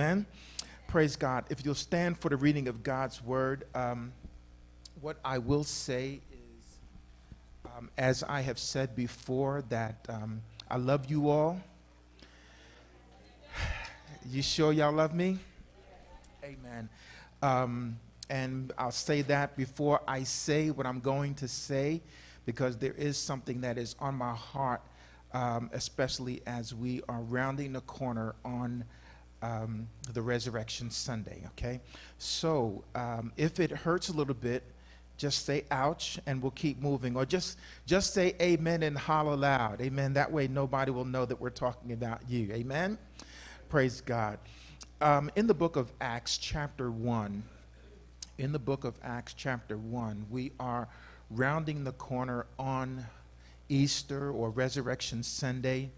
Amen. Praise God. If you'll stand for the reading of God's word, um, what I will say is, um, as I have said before, that um, I love you all. You sure y'all love me? Amen. Um, and I'll say that before I say what I'm going to say, because there is something that is on my heart, um, especially as we are rounding the corner on um, the Resurrection Sunday, okay? So um, if it hurts a little bit, just say ouch and we'll keep moving. Or just, just say amen and holler loud. Amen. That way nobody will know that we're talking about you. Amen. Praise God. Um, in the book of Acts, chapter 1, in the book of Acts, chapter 1, we are rounding the corner on Easter or Resurrection Sunday.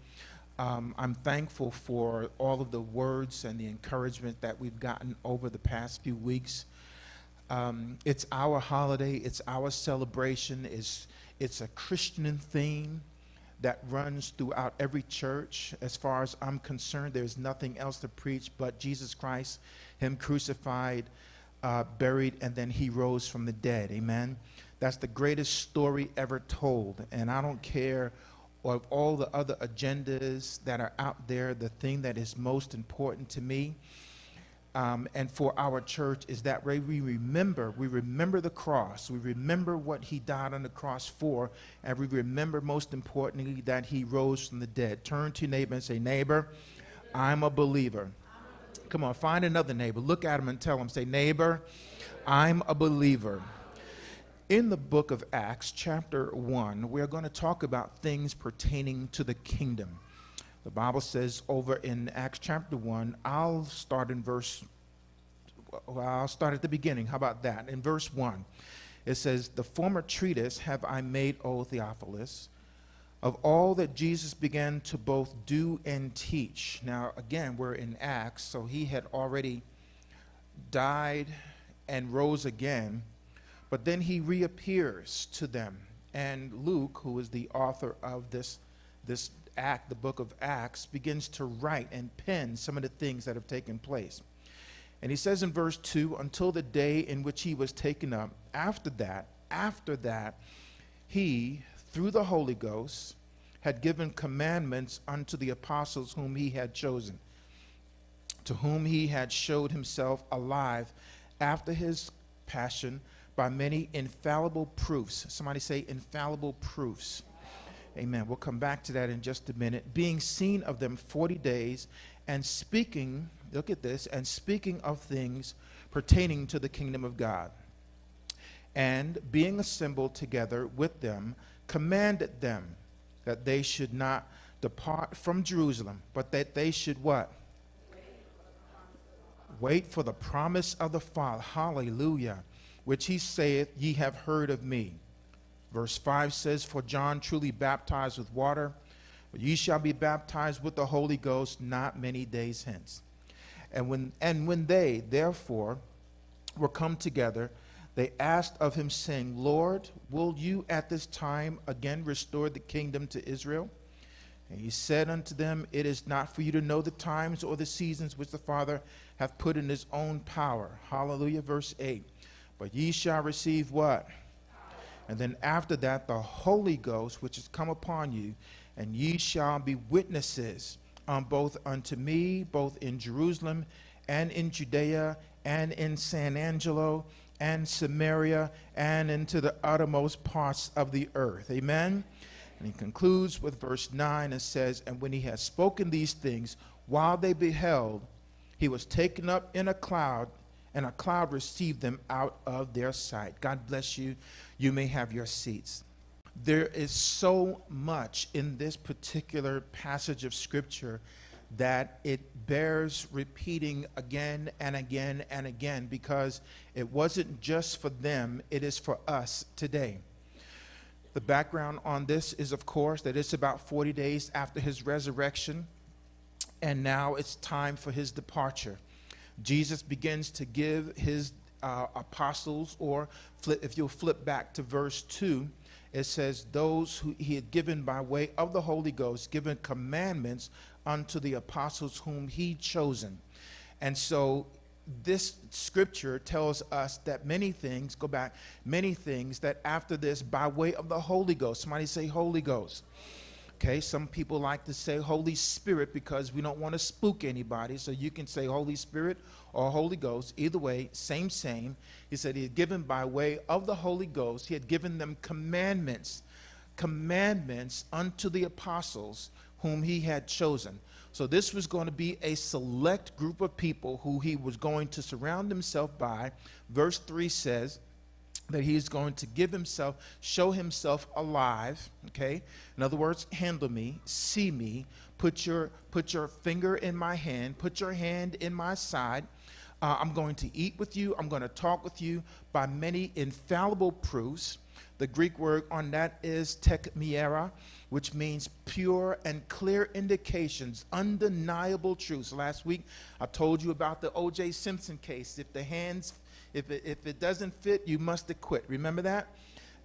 Um, I'm thankful for all of the words and the encouragement that we've gotten over the past few weeks. Um, it's our holiday, it's our celebration, it's, it's a Christian theme that runs throughout every church. As far as I'm concerned, there's nothing else to preach but Jesus Christ, Him crucified, uh, buried, and then He rose from the dead. Amen. That's the greatest story ever told. And I don't care of all the other agendas that are out there, the thing that is most important to me um, and for our church is that we remember, we remember the cross, we remember what he died on the cross for, and we remember most importantly that he rose from the dead. Turn to neighbor and say, Neighbor, I'm a believer. Come on, find another neighbor. Look at him and tell him, say, Neighbor, I'm a believer. In the book of Acts, chapter 1, we're going to talk about things pertaining to the kingdom. The Bible says over in Acts chapter 1, I'll start in verse, well, I'll start at the beginning. How about that? In verse 1, it says, The former treatise have I made, O Theophilus, of all that Jesus began to both do and teach. Now, again, we're in Acts, so he had already died and rose again but then he reappears to them. And Luke, who is the author of this, this act, the book of Acts, begins to write and pen some of the things that have taken place. And he says in verse 2 until the day in which he was taken up, after that, after that, he, through the Holy Ghost, had given commandments unto the apostles whom he had chosen, to whom he had showed himself alive after his passion by many infallible proofs. Somebody say infallible proofs. Amen. We'll come back to that in just a minute. Being seen of them 40 days and speaking, look at this, and speaking of things pertaining to the kingdom of God. And being assembled together with them, commanded them that they should not depart from Jerusalem, but that they should what? Wait for the promise of the Father. Hallelujah which he saith, Ye have heard of me. Verse 5 says, For John truly baptized with water, but ye shall be baptized with the Holy Ghost not many days hence. And when, and when they, therefore, were come together, they asked of him, saying, Lord, will you at this time again restore the kingdom to Israel? And he said unto them, It is not for you to know the times or the seasons which the Father hath put in his own power. Hallelujah. Verse 8. But ye shall receive what? And then after that, the Holy Ghost, which is come upon you, and ye shall be witnesses um, both unto me, both in Jerusalem and in Judea and in San Angelo and Samaria and into the uttermost parts of the earth. Amen. And he concludes with verse 9 and says, And when he had spoken these things, while they beheld, he was taken up in a cloud and a cloud received them out of their sight. God bless you. You may have your seats. There is so much in this particular passage of Scripture that it bears repeating again and again and again because it wasn't just for them, it is for us today. The background on this is, of course, that it's about 40 days after his resurrection, and now it's time for his departure. Jesus begins to give his uh, apostles, or flip, if you'll flip back to verse 2, it says, Those who he had given by way of the Holy Ghost, given commandments unto the apostles whom he chosen. And so this scripture tells us that many things, go back, many things that after this, by way of the Holy Ghost, somebody say Holy Ghost. Okay, some people like to say Holy Spirit because we don't want to spook anybody. So you can say Holy Spirit or Holy Ghost. Either way, same, same. He said he had given by way of the Holy Ghost, he had given them commandments, commandments unto the apostles whom he had chosen. So this was going to be a select group of people who he was going to surround himself by. Verse 3 says, that he is going to give himself, show himself alive. Okay? In other words, handle me, see me, put your, put your finger in my hand, put your hand in my side. Uh, I'm going to eat with you, I'm going to talk with you by many infallible proofs. The Greek word on that is tekmiera, which means pure and clear indications, undeniable truths. Last week, I told you about the O.J. Simpson case. If the hands if it, if it doesn't fit, you must acquit. Remember that?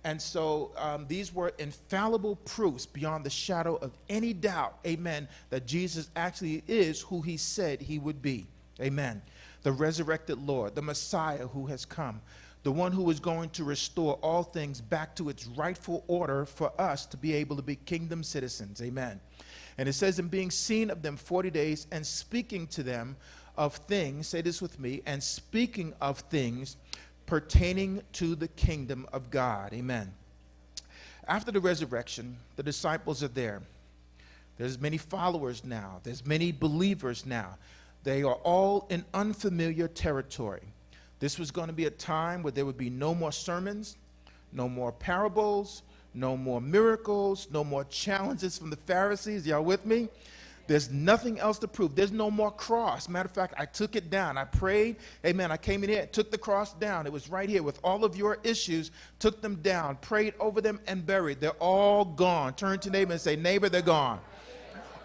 And so um, these were infallible proofs beyond the shadow of any doubt, amen, that Jesus actually is who he said he would be. Amen. The resurrected Lord, the Messiah who has come, the one who is going to restore all things back to its rightful order for us to be able to be kingdom citizens. Amen. And it says, in being seen of them 40 days and speaking to them of things, say this with me, and speaking of things pertaining to the kingdom of God. Amen. After the resurrection, the disciples are there. There's many followers now, there's many believers now. They are all in unfamiliar territory. This was going to be a time where there would be no more sermons, no more parables, no more miracles, no more challenges from the Pharisees. Y'all with me? There's nothing else to prove. There's no more cross. Matter of fact, I took it down. I prayed. Amen. I came in here, took the cross down. It was right here with all of your issues, took them down, prayed over them, and buried. They're all gone. Turn to neighbor and say, Neighbor, they're gone.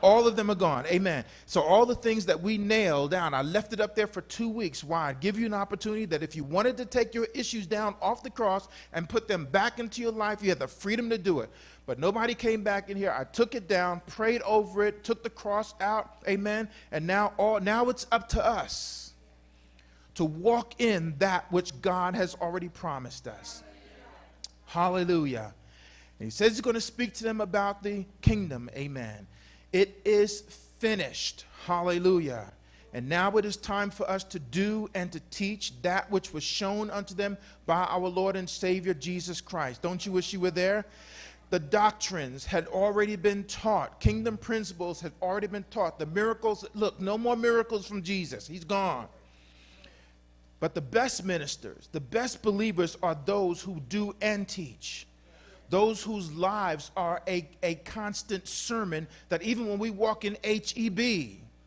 All of them are gone. Amen. So, all the things that we nailed down, I left it up there for two weeks. Why? I'd give you an opportunity that if you wanted to take your issues down off the cross and put them back into your life, you had the freedom to do it. But nobody came back in here. I took it down, prayed over it, took the cross out. Amen. And now, all, now it's up to us to walk in that which God has already promised us. Hallelujah. And he says he's going to speak to them about the kingdom. Amen. It is finished. Hallelujah. And now it is time for us to do and to teach that which was shown unto them by our Lord and Savior Jesus Christ. Don't you wish you were there? The doctrines had already been taught. Kingdom principles had already been taught. The miracles, look, no more miracles from Jesus. He's gone. But the best ministers, the best believers are those who do and teach those whose lives are a, a constant sermon that even when we walk in HEB,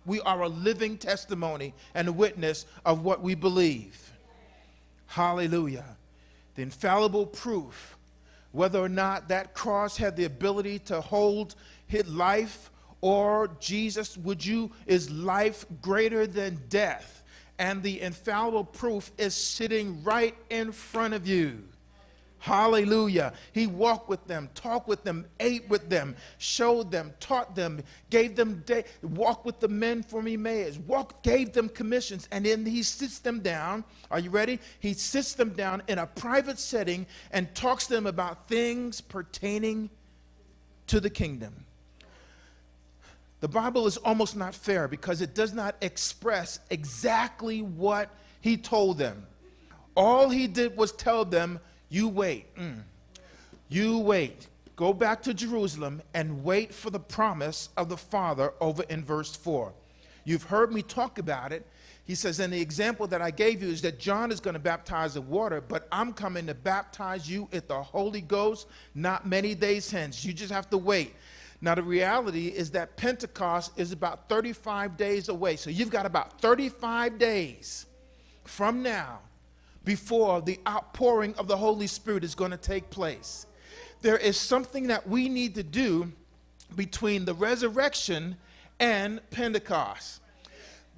we are a living testimony and a witness of what we believe. Hallelujah. The infallible proof, whether or not that cross had the ability to hold his life or Jesus, would you, is life greater than death? And the infallible proof is sitting right in front of you. Hallelujah. He walked with them, talked with them, ate with them, showed them, taught them, gave them day, walked with the men from Emmaus, walked, gave them commissions, and then he sits them down. Are you ready? He sits them down in a private setting and talks to them about things pertaining to the kingdom. The Bible is almost not fair because it does not express exactly what he told them. All he did was tell them you wait. Mm. You wait. Go back to Jerusalem and wait for the promise of the Father over in verse 4. You've heard me talk about it. He says, and the example that I gave you is that John is going to baptize in water, but I'm coming to baptize you with the Holy Ghost not many days hence. You just have to wait. Now, the reality is that Pentecost is about 35 days away. So you've got about 35 days from now before the outpouring of the Holy Spirit is going to take place. There is something that we need to do between the resurrection and Pentecost.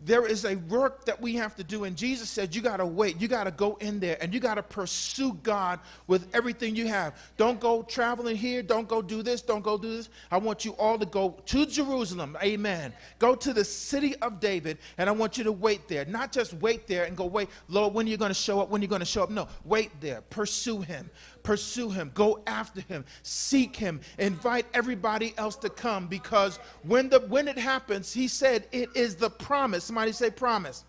There is a work that we have to do. And Jesus said, You got to wait. You got to go in there and you got to pursue God with everything you have. Don't go traveling here. Don't go do this. Don't go do this. I want you all to go to Jerusalem. Amen. Go to the city of David. And I want you to wait there. Not just wait there and go, Wait, Lord, when are you going to show up? When are you going to show up? No, wait there. Pursue him pursue him, go after him, seek him, invite everybody else to come because when the when it happens, he said it is the promise. Somebody say promise.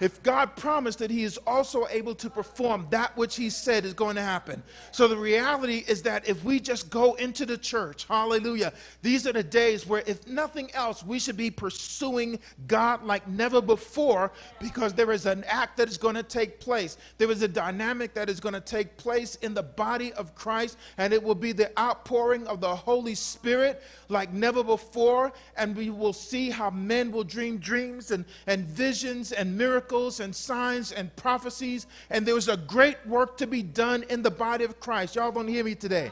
If God promised that He is also able to perform that which He said is going to happen. So the reality is that if we just go into the church, hallelujah, these are the days where, if nothing else, we should be pursuing God like never before because there is an act that is going to take place. There is a dynamic that is going to take place in the body of Christ, and it will be the outpouring of the Holy Spirit like never before. And we will see how men will dream dreams and, and visions and miracles miracles and signs and prophecies, and there was a great work to be done in the body of Christ. Y'all don't hear me today.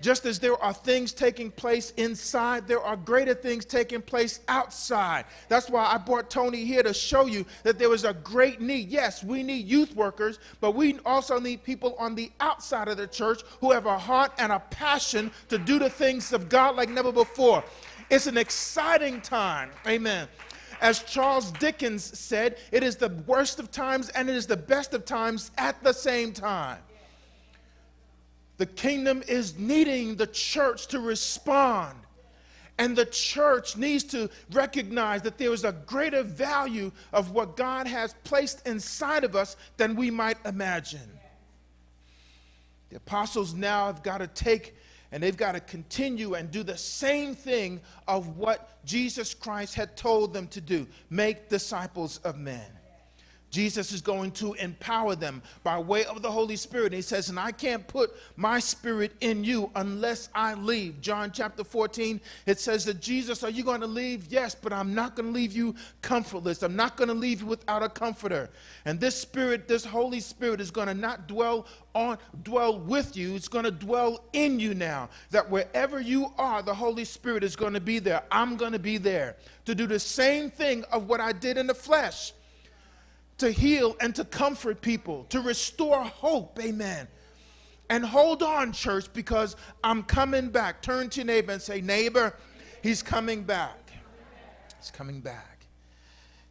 Just as there are things taking place inside, there are greater things taking place outside. That's why I brought Tony here to show you that there was a great need. Yes, we need youth workers, but we also need people on the outside of the church who have a heart and a passion to do the things of God like never before. It's an exciting time. Amen. As Charles Dickens said, it is the worst of times and it is the best of times at the same time. The kingdom is needing the church to respond. And the church needs to recognize that there is a greater value of what God has placed inside of us than we might imagine. The apostles now have got to take and they've got to continue and do the same thing of what Jesus Christ had told them to do make disciples of men. Jesus is going to empower them by way of the Holy Spirit. And he says, And I can't put my spirit in you unless I leave. John chapter 14, it says that Jesus, are you going to leave? Yes, but I'm not going to leave you comfortless. I'm not going to leave you without a comforter. And this spirit, this Holy Spirit, is going to not dwell on dwell with you it's going to dwell in you now that wherever you are the holy spirit is going to be there i'm going to be there to do the same thing of what i did in the flesh to heal and to comfort people, to restore hope. Amen. And hold on, church, because I'm coming back. Turn to your neighbor and say, Neighbor, he's coming back. He's coming back.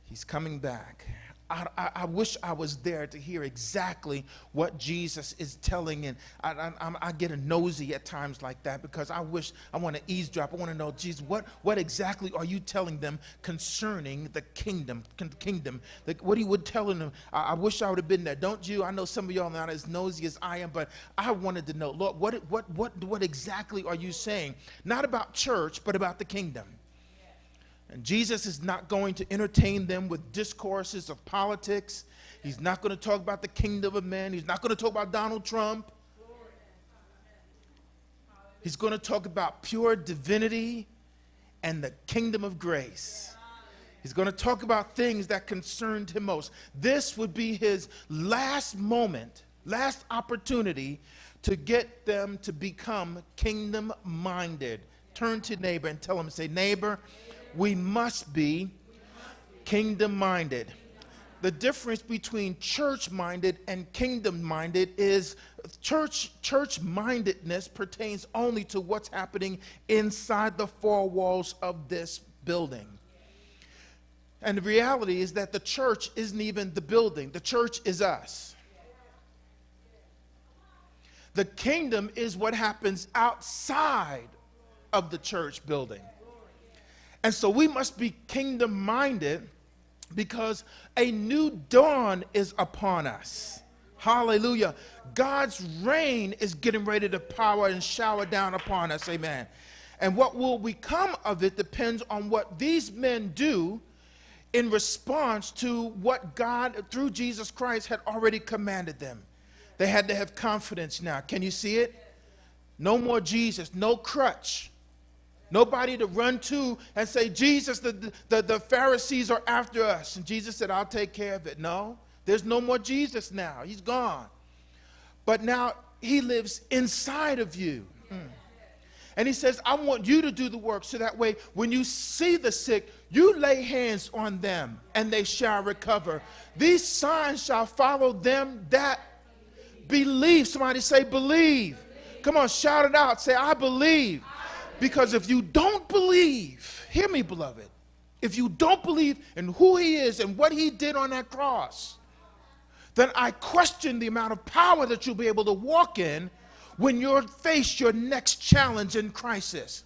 He's coming back. I, I, I, wish I was there to hear exactly what Jesus is telling. And I, I, get a nosy at times like that because I wish I want to eavesdrop. I want to know, Jesus, what, what exactly are you telling them concerning the kingdom? Kingdom. Like, what are you telling them? I, wish I would have been there. Don't you? I know some of y'all are not as nosy as I am, but I wanted to know, Lord, what, what, what, what exactly are you saying? Not about church, but about the kingdom. And Jesus is not going to entertain them with discourses of politics. He's not going to talk about the kingdom of men. He's not going to talk about Donald Trump. He's going to talk about pure divinity and the kingdom of grace. He's going to talk about things that concerned him most. This would be his last moment, last opportunity to get them to become kingdom minded. Turn to neighbor and tell him, say, neighbor, we must be kingdom minded. The difference between church minded and kingdom minded is church church mindedness pertains only to what's happening inside the four walls of this building. And the reality is that the church isn't even the building, the church is us. The kingdom is what happens outside of the church building. And so we must be kingdom minded because a new dawn is upon us. Hallelujah. God's reign is getting ready to power and shower down upon us. Amen. And what will become of it depends on what these men do in response to what God, through Jesus Christ, had already commanded them. They had to have confidence now. Can you see it? No more Jesus, no crutch. Nobody to run to and say, Jesus, the, the, the Pharisees are after us. And Jesus said, I'll take care of it. No, there's no more Jesus now. He's gone. But now he lives inside of you. Mm. And he says, I want you to do the work so that way when you see the sick, you lay hands on them and they shall recover. These signs shall follow them that believe. Somebody say, believe. Come on, shout it out. Say, I believe. Because if you don't believe, hear me, beloved, if you don't believe in who he is and what he did on that cross, then I question the amount of power that you'll be able to walk in when you face your next challenge and crisis.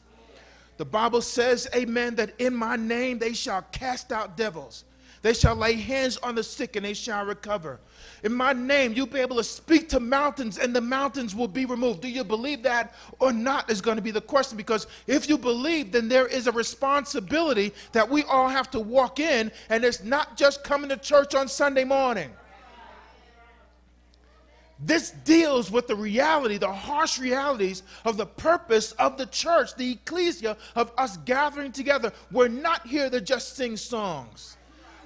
The Bible says, Amen, that in my name they shall cast out devils. They shall lay hands on the sick and they shall recover. In my name, you'll be able to speak to mountains and the mountains will be removed. Do you believe that or not? Is going to be the question because if you believe, then there is a responsibility that we all have to walk in, and it's not just coming to church on Sunday morning. This deals with the reality, the harsh realities of the purpose of the church, the ecclesia, of us gathering together. We're not here to just sing songs.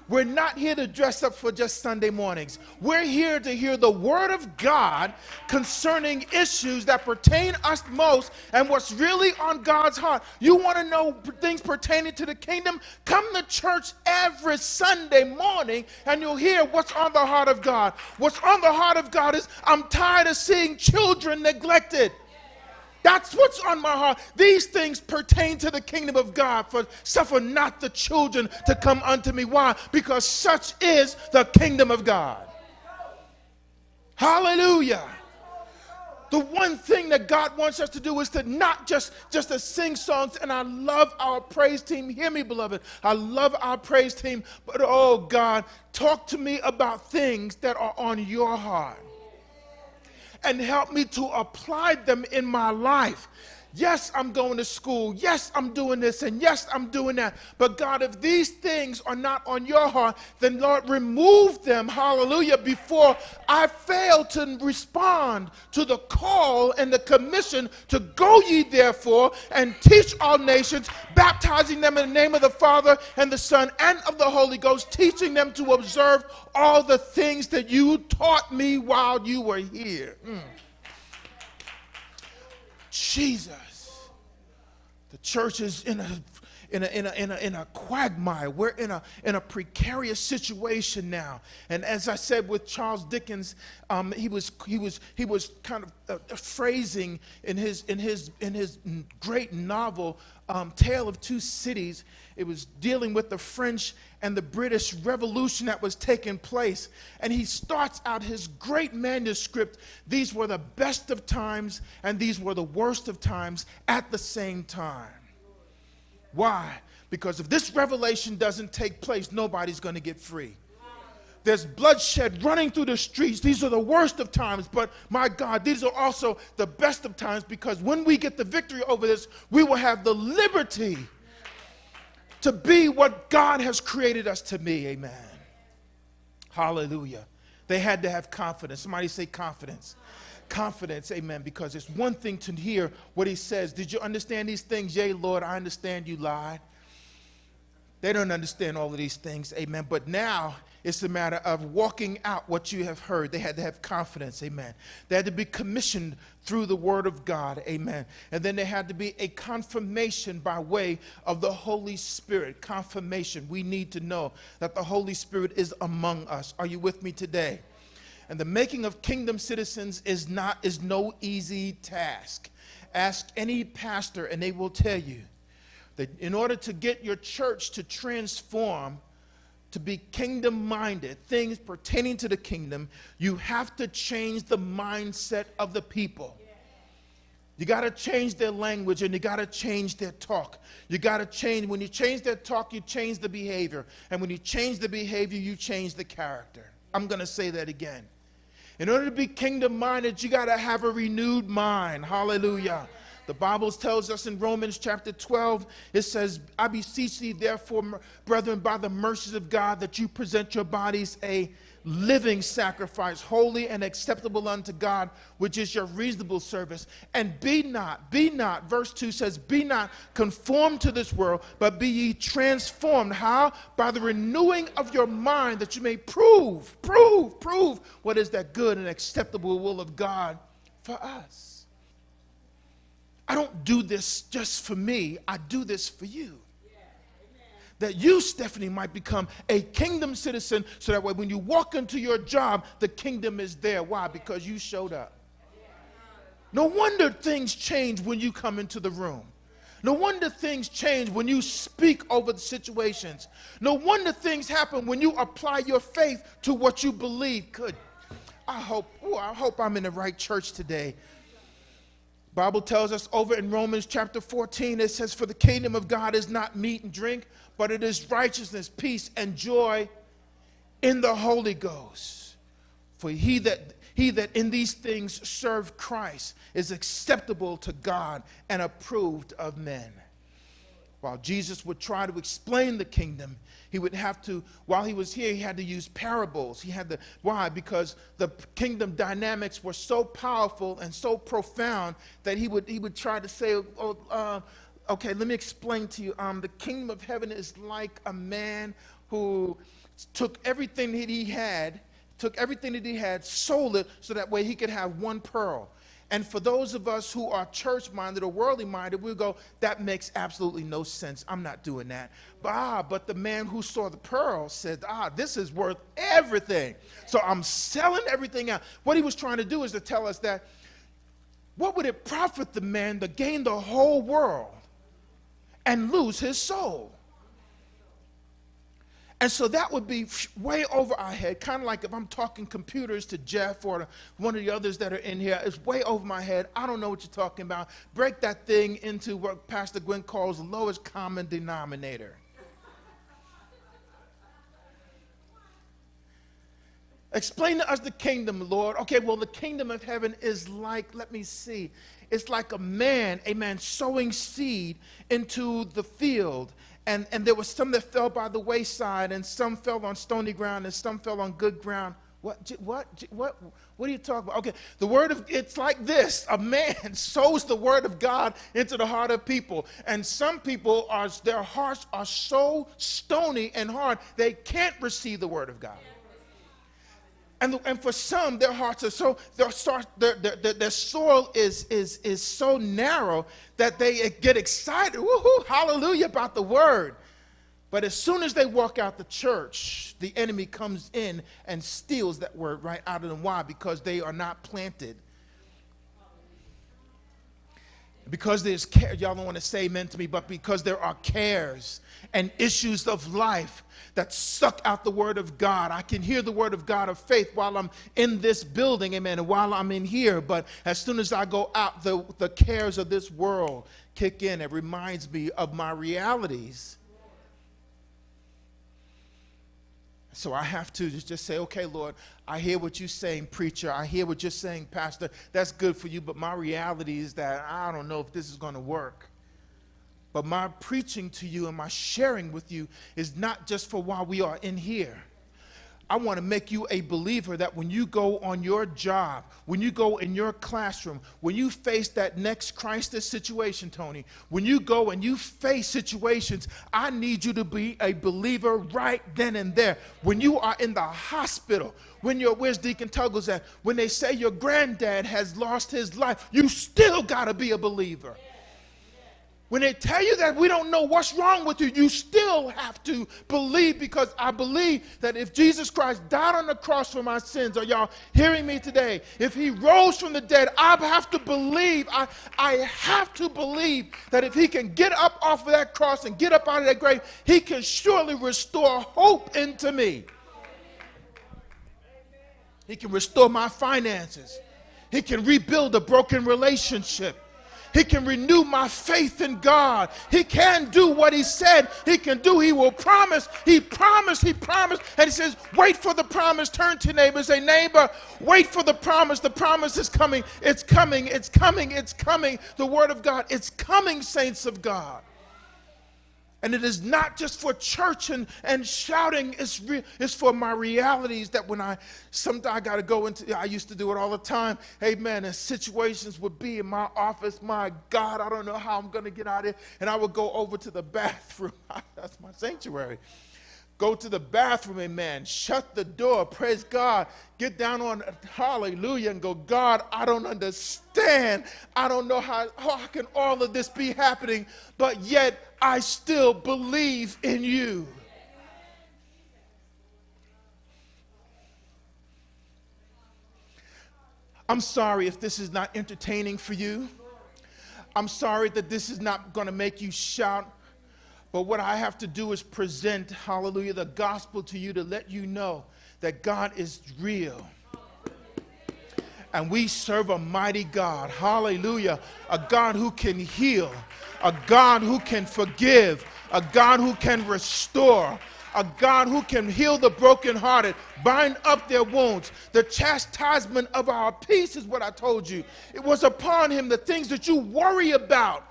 We're not here to dress up for just Sunday mornings. We're here to hear the word of God concerning issues that pertain us most and what's really on God's heart. You want to know things pertaining to the kingdom? Come to church every Sunday morning and you'll hear what's on the heart of God. What's on the heart of God is I'm tired of seeing children neglected. That's what's on my heart. These things pertain to the kingdom of God. For suffer not the children to come unto me. Why? Because such is the kingdom of God. Hallelujah. The one thing that God wants us to do is to not just just to sing songs. And I love our praise team. Hear me, beloved. I love our praise team. But oh God, talk to me about things that are on your heart and help me to apply them in my life. Yes, I'm going to school. Yes, I'm doing this. And yes, I'm doing that. But God, if these things are not on your heart, then Lord, remove them, hallelujah, before I fail to respond to the call and the commission to go ye therefore and teach all nations, baptizing them in the name of the Father and the Son and of the Holy Ghost, teaching them to observe all the things that you taught me while you were here. Mm. Jesus. The church is in a in a, in a, in a, in a quagmire. We're in a, in a precarious situation now. And as I said with Charles Dickens, um, he, was, he, was, he was kind of uh, phrasing in his, in, his, in his great novel, um, Tale of Two Cities. It was dealing with the French and the British Revolution that was taking place. And he starts out his great manuscript. These were the best of times and these were the worst of times at the same time. Why? Because if this revelation doesn't take place, nobody's going to get free. There's bloodshed running through the streets. These are the worst of times, but my God, these are also the best of times because when we get the victory over this, we will have the liberty to be what God has created us to be. Amen. Hallelujah. They had to have confidence. Somebody say confidence. Confidence, amen, because it's one thing to hear what he says. Did you understand these things? Yea, Lord, I understand you lied. They don't understand all of these things, amen. But now it's a matter of walking out what you have heard. They had to have confidence, amen. They had to be commissioned through the word of God, amen. And then there had to be a confirmation by way of the Holy Spirit. Confirmation. We need to know that the Holy Spirit is among us. Are you with me today? And the making of kingdom citizens is not is no easy task. Ask any pastor and they will tell you that in order to get your church to transform to be kingdom minded, things pertaining to the kingdom, you have to change the mindset of the people. You got to change their language and you got to change their talk. You got to change. When you change their talk, you change the behavior. And when you change the behavior, you change the character. I'm going to say that again. In order to be kingdom minded, you got to have a renewed mind. Hallelujah. The Bible tells us in Romans chapter 12, it says, I beseech thee, therefore, brethren, by the mercies of God, that you present your bodies a living sacrifice, holy and acceptable unto God, which is your reasonable service. And be not, be not, verse 2 says, be not conformed to this world, but be ye transformed. How? By the renewing of your mind, that you may prove, prove, prove what is that good and acceptable will of God for us. I don't do this just for me, I do this for you. That you, Stephanie, might become a kingdom citizen so that way when you walk into your job, the kingdom is there. Why? Because you showed up. No wonder things change when you come into the room. No wonder things change when you speak over the situations. No wonder things happen when you apply your faith to what you believe. Good. I hope, ooh, I hope I'm in the right church today. Bible tells us over in Romans chapter 14, it says, For the kingdom of God is not meat and drink, but it is righteousness, peace, and joy in the Holy Ghost. For he that he that in these things serve Christ is acceptable to God and approved of men. While Jesus would try to explain the kingdom, he would have to, while he was here, he had to use parables. He had to, why? Because the kingdom dynamics were so powerful and so profound that he would, he would try to say, oh, uh, okay, let me explain to you. Um, the kingdom of heaven is like a man who took everything that he had took everything that he had, sold it, so that way he could have one pearl. And for those of us who are church minded or worldly minded, we go, that makes absolutely no sense. I'm not doing that. But, ah, but the man who saw the pearl said, ah, this is worth everything. So I'm selling everything out. What he was trying to do is to tell us that what would it profit the man to gain the whole world and lose his soul? And so that would be way over our head, kind of like if I'm talking computers to Jeff or one of the others that are in here, it's way over my head. I don't know what you're talking about. Break that thing into what Pastor Gwen calls the lowest common denominator. Explain to us the kingdom, Lord. Okay, well, the kingdom of heaven is like, let me see, it's like a man, a man sowing seed into the field and, and there was some that fell by the wayside, and some fell on stony ground, and some fell on good ground. What, what, what, what are you talking about? Okay, the word of, it's like this. A man sows the word of God into the heart of people. And some people are, their hearts are so stony and hard, they can't receive the word of God. And, and for some, their hearts are so, their, their, their, their soil is, is, is so narrow that they get excited, woohoo, hallelujah, about the word. But as soon as they walk out the church, the enemy comes in and steals that word right out of them. Why? Because they are not planted because there's care, y'all don't want to say amen to me, but because there are cares and issues of life that suck out the word of God. I can hear the word of God of faith while I'm in this building, amen, and while I'm in here. But as soon as I go out, the, the cares of this world kick in. It reminds me of my realities So I have to just say, okay, Lord, I hear what you're saying, preacher. I hear what you're saying, pastor. That's good for you, but my reality is that I don't know if this is going to work. But my preaching to you and my sharing with you is not just for while we are in here. I want to make you a believer that when you go on your job, when you go in your classroom, when you face that next crisis situation, Tony, when you go and you face situations, I need you to be a believer right then and there. When you are in the hospital, when you're, where's Deacon Tuggles at? When they say your granddad has lost his life, you still got to be a believer. When they tell you that we don't know what's wrong with you, you still have to believe because I believe that if Jesus Christ died on the cross for my sins, are y'all hearing me today? If he rose from the dead, I have to believe, I, I have to believe that if he can get up off of that cross and get up out of that grave, he can surely restore hope into me. He can restore my finances. He can rebuild a broken relationship. He can renew my faith in God. He can do what He said He can do. He will promise. He promised. He promised. And He says, wait for the promise. Turn to neighbor. Say, neighbor, wait for the promise. The promise is coming. It's coming. It's coming. It's coming. The Word of God. It's coming, saints of God. And it is not just for church and, and shouting, it's, re- it's for my realities that when I, sometimes I got to go into, I used to do it all the time. Amen. And situations would be in my office. My God, I don't know how I'm going to get out of here. And I would go over to the bathroom. That's my sanctuary. go to the bathroom, amen, shut the door, praise God, get down on hallelujah and go, God, I don't understand. I don't know how, how can all of this be happening, but yet I still believe in you. I'm sorry if this is not entertaining for you. I'm sorry that this is not going to make you shout. But what I have to do is present, hallelujah, the gospel to you to let you know that God is real. And we serve a mighty God, hallelujah, a God who can heal, a God who can forgive, a God who can restore, a God who can heal the brokenhearted, bind up their wounds. The chastisement of our peace is what I told you. It was upon him the things that you worry about.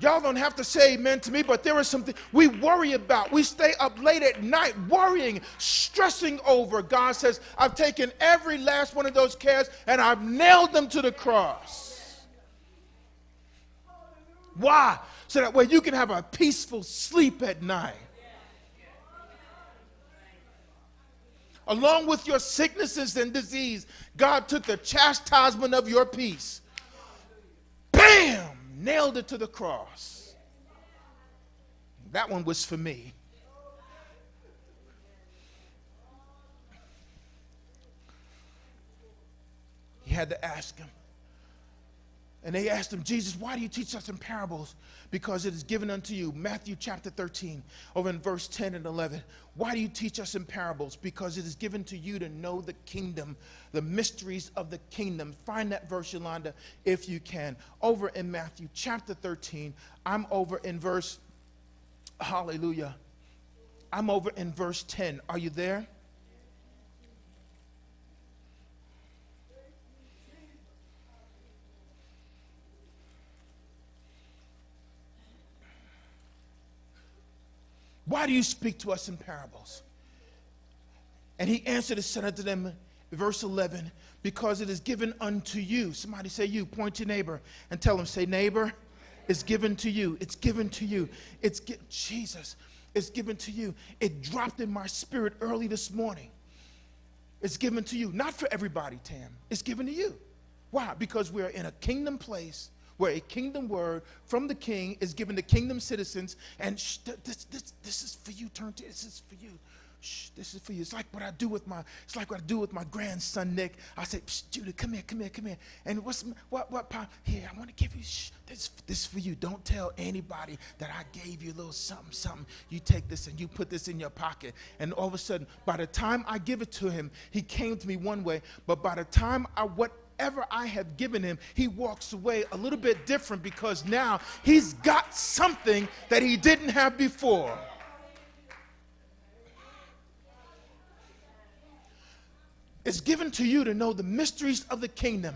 Y'all don't have to say amen to me, but there is something we worry about. We stay up late at night worrying, stressing over. God says, I've taken every last one of those cares and I've nailed them to the cross. Why? So that way you can have a peaceful sleep at night. Along with your sicknesses and disease, God took the chastisement of your peace. Bam! Nailed it to the cross. That one was for me. He had to ask him. And they asked him, Jesus, why do you teach us in parables? Because it is given unto you. Matthew chapter 13, over in verse 10 and 11. Why do you teach us in parables? Because it is given to you to know the kingdom, the mysteries of the kingdom. Find that verse, Yolanda, if you can. Over in Matthew chapter 13, I'm over in verse, hallelujah. I'm over in verse 10. Are you there? Why do you speak to us in parables? And he answered and said unto them, verse 11, because it is given unto you. Somebody say you, point to neighbor and tell him, say, neighbor, it's given to you. It's given to you. It's Jesus. It's given to you. It dropped in my spirit early this morning. It's given to you. Not for everybody, Tam. It's given to you. Why? Because we're in a kingdom place where a kingdom word from the king is given to kingdom citizens. And shh, this, this, this is for you. Turn to this is for you. Shh, this is for you. It's like what I do with my. It's like what I do with my grandson Nick. I say, Judah, come here, come here, come here. And what's what what pop? Here, I want to give you. Shh, this this is for you. Don't tell anybody that I gave you a little something, something. You take this and you put this in your pocket. And all of a sudden, by the time I give it to him, he came to me one way. But by the time I what whatever I have given him, he walks away a little bit different because now he's got something that he didn't have before. It's given to you to know the mysteries of the kingdom,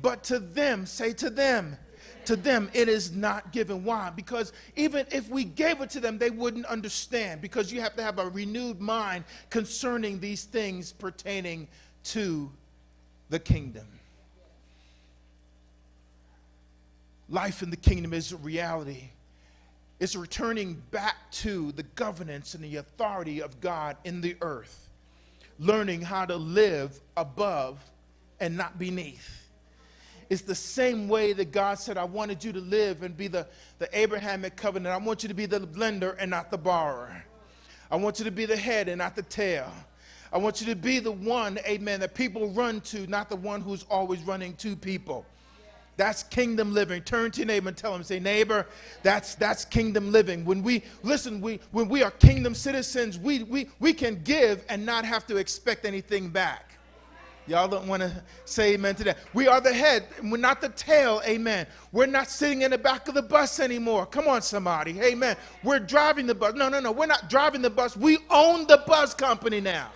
but to them, say to them, to them it is not given. Why? Because even if we gave it to them, they wouldn't understand because you have to have a renewed mind concerning these things pertaining to the kingdom. Life in the kingdom is a reality. It's returning back to the governance and the authority of God in the earth, learning how to live above and not beneath. It's the same way that God said, I wanted you to live and be the, the Abrahamic covenant. I want you to be the lender and not the borrower. I want you to be the head and not the tail. I want you to be the one, amen, that people run to, not the one who's always running to people. That's kingdom living. Turn to your neighbor and tell him, say, neighbor, that's that's kingdom living. When we listen, we when we are kingdom citizens, we we we can give and not have to expect anything back. Y'all don't want to say amen to that. We are the head, we're not the tail, amen. We're not sitting in the back of the bus anymore. Come on, somebody, amen. We're driving the bus. No, no, no, we're not driving the bus. We own the bus company now.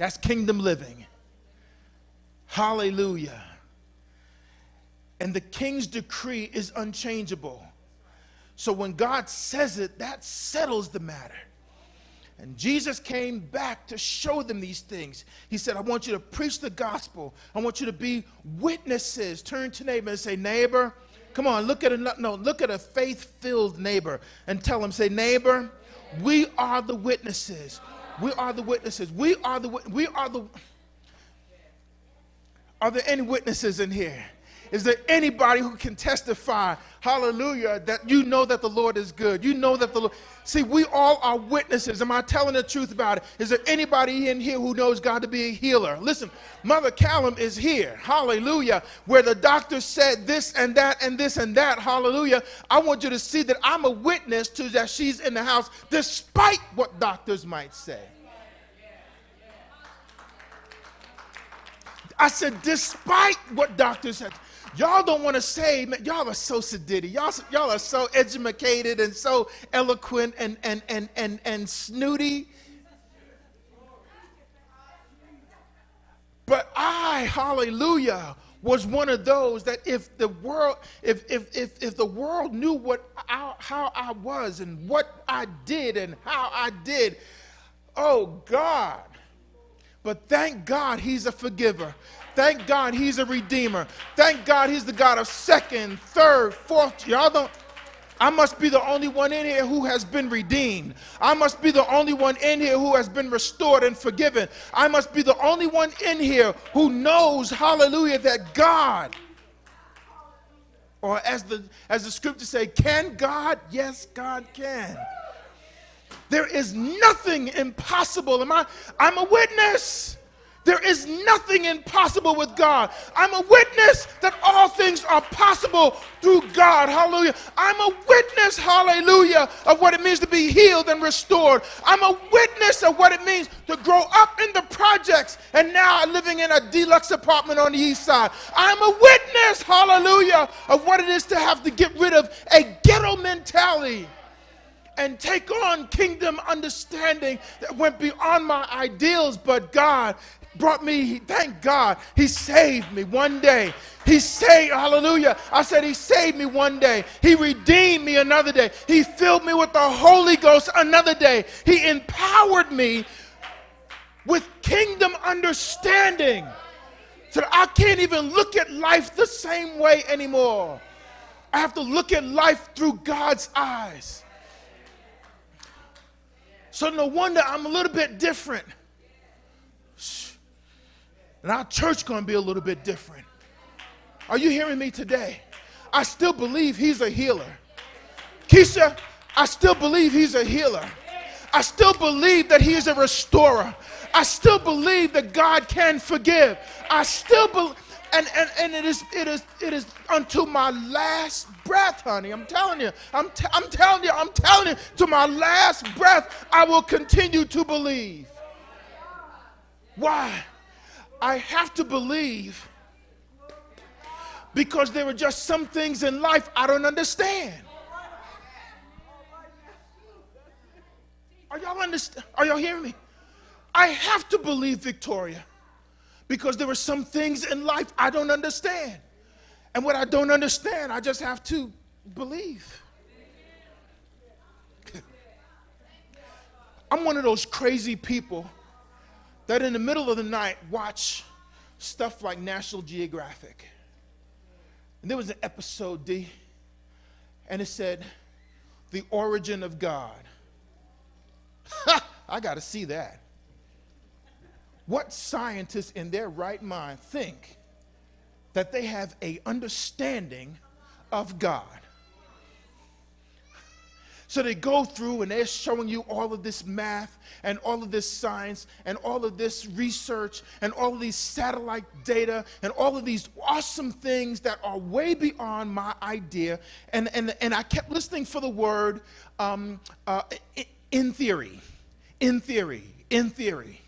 That's kingdom living. Hallelujah. And the king's decree is unchangeable. So when God says it, that settles the matter. And Jesus came back to show them these things. He said, I want you to preach the gospel. I want you to be witnesses. Turn to neighbor and say, Neighbor, Come on, look at a no, look at a faith-filled neighbor and tell him, say, neighbor, we are the witnesses. We are the witnesses. We are the we are the Are there any witnesses in here? Is there anybody who can testify, hallelujah, that you know that the Lord is good? You know that the Lord. See, we all are witnesses. Am I telling the truth about it? Is there anybody in here who knows God to be a healer? Listen, Mother Callum is here, hallelujah, where the doctor said this and that and this and that, hallelujah. I want you to see that I'm a witness to that she's in the house despite what doctors might say. I said, despite what doctors said. Y'all don't want to say, man, y'all are so sedity. Y'all, y'all are so educated and so eloquent and, and, and, and, and snooty. But I, hallelujah, was one of those that if the world, if, if, if, if the world knew what how, how I was and what I did and how I did, oh God. But thank God he's a forgiver. Thank God he's a redeemer. Thank God he's the God of second, third, fourth. Y'all don't. I must be the only one in here who has been redeemed. I must be the only one in here who has been restored and forgiven. I must be the only one in here who knows, hallelujah, that God, or as the as the scriptures say, can God? Yes, God can. There is nothing impossible. Am I? I'm a witness. There is nothing impossible with God. I'm a witness that all things are possible through God. Hallelujah. I'm a witness, hallelujah, of what it means to be healed and restored. I'm a witness of what it means to grow up in the projects and now living in a deluxe apartment on the east side. I'm a witness, hallelujah, of what it is to have to get rid of a ghetto mentality and take on kingdom understanding that went beyond my ideals, but God brought me, thank God, He saved me one day. He saved, hallelujah. I said, He saved me one day. He redeemed me another day. He filled me with the Holy Ghost another day. He empowered me with kingdom understanding so that I can't even look at life the same way anymore. I have to look at life through God's eyes. So, no wonder I'm a little bit different. And our church going to be a little bit different. Are you hearing me today? I still believe he's a healer. Keisha, I still believe he's a healer. I still believe that he is a restorer. I still believe that God can forgive. I still believe and, and, and it is it is it is unto my last breath, honey. I'm telling you. I'm, t- I'm telling you, I'm telling you, to my last breath, I will continue to believe. Why? I have to believe because there are just some things in life I don't understand. Are y'all understand? Are y'all hearing me? I have to believe Victoria because there are some things in life I don't understand. And what I don't understand, I just have to believe. I'm one of those crazy people that in the middle of the night watch stuff like National Geographic. And there was an episode, D, and it said, The Origin of God. Ha! I got to see that. What scientists in their right mind think that they have a understanding of God? So they go through and they're showing you all of this math and all of this science and all of this research and all of these satellite data and all of these awesome things that are way beyond my idea. And, and, and I kept listening for the word um, uh, in theory, in theory, in theory.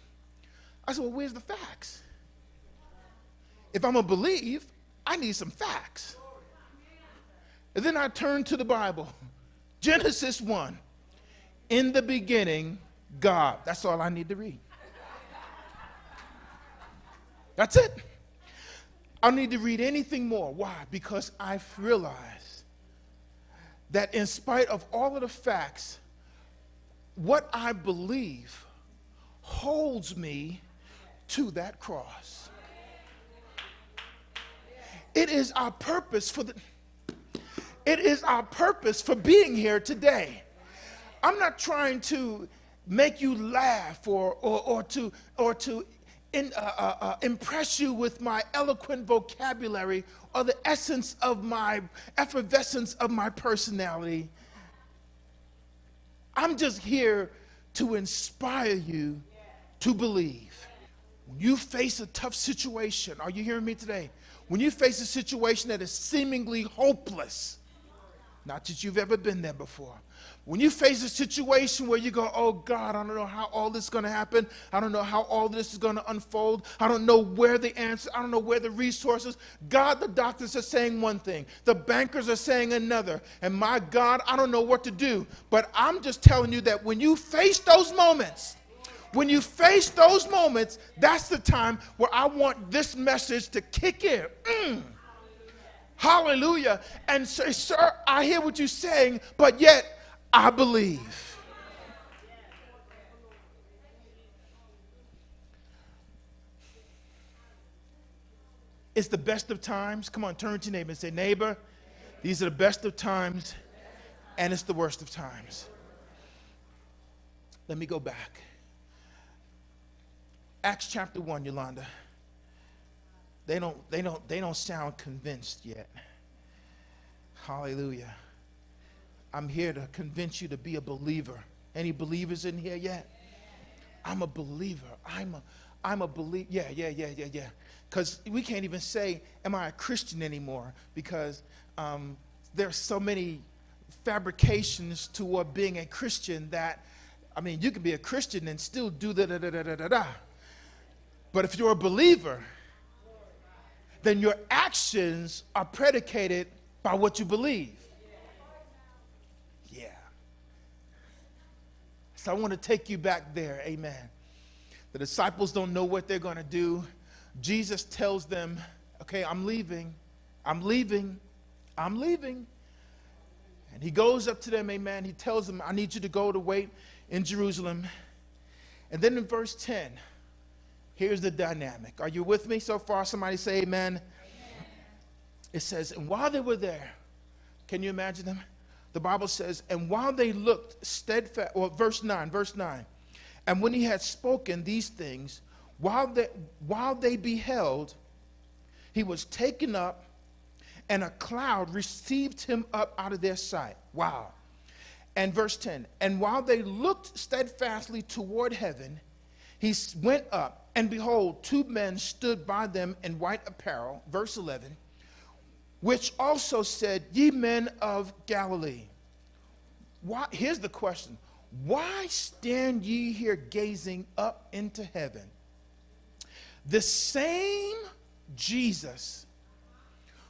I said, well, where's the facts? If I'm going to believe, I need some facts. And then I turned to the Bible. Genesis 1. In the beginning, God. That's all I need to read. That's it. I don't need to read anything more. Why? Because I've realized that in spite of all of the facts, what I believe holds me to that cross. It is our purpose for the it is our purpose for being here today. I'm not trying to make you laugh or, or, or to, or to in, uh, uh, uh, impress you with my eloquent vocabulary or the essence of my effervescence of my personality. I'm just here to inspire you to believe. When you face a tough situation, are you hearing me today? When you face a situation that is seemingly hopeless, not that you've ever been there before, when you face a situation where you go, oh God, I don't know how all this is going to happen. I don't know how all this is going to unfold. I don't know where the answer, I don't know where the resources. God, the doctors are saying one thing, the bankers are saying another. And my God, I don't know what to do. But I'm just telling you that when you face those moments, when you face those moments, that's the time where I want this message to kick in. Mm. Hallelujah. And say, Sir, I hear what you're saying, but yet I believe. It's the best of times. Come on, turn to your neighbor and say, Neighbor, these are the best of times, and it's the worst of times. Let me go back. Acts chapter 1, Yolanda. They don't, they don't, they don't sound convinced yet. Hallelujah. I'm here to convince you to be a believer. Any believers in here yet? I'm a believer. I'm a I'm a believer. Yeah, yeah, yeah, yeah, yeah. Because we can't even say, Am I a Christian anymore? Because um, there's so many fabrications toward being a Christian that, I mean, you can be a Christian and still do da da da da da da. But if you're a believer, then your actions are predicated by what you believe. Yeah. So I want to take you back there. Amen. The disciples don't know what they're going to do. Jesus tells them, Okay, I'm leaving. I'm leaving. I'm leaving. And he goes up to them, amen. He tells them, I need you to go to wait in Jerusalem. And then in verse 10, here's the dynamic. Are you with me so far? Somebody say amen. amen. It says, and while they were there, can you imagine them? the Bible says, and while they looked steadfast, well, verse 9, verse 9, and when he had spoken these things, while they, while they beheld, he was taken up, and a cloud received him up out of their sight. Wow. And verse 10, and while they looked steadfastly toward heaven, he went up, and behold, two men stood by them in white apparel. Verse 11 which also said, Ye men of Galilee. Why, here's the question Why stand ye here gazing up into heaven? The same Jesus,